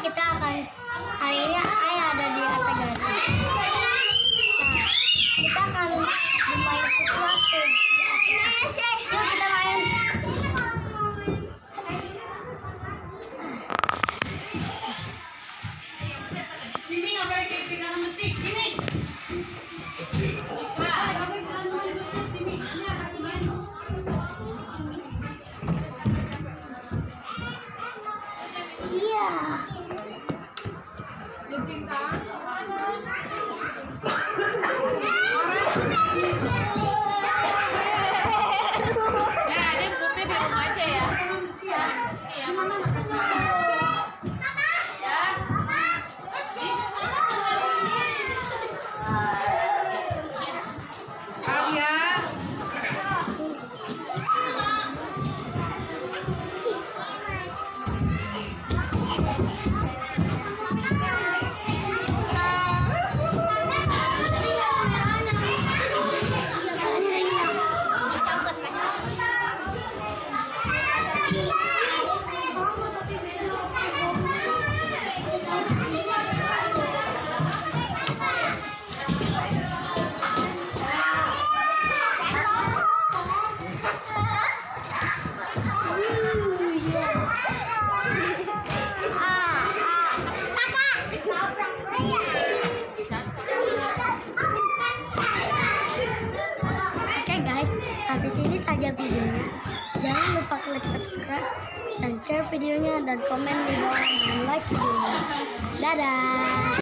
kita akan hari ini ayah ada di Atagari. Nah, kita akan bermain sesuatu. di Atagari. Yuk kita main. Iya. Huh? Sampai sini saja videonya. Jangan lupa klik subscribe dan share videonya dan komen di bawah dan like videonya. Dadah.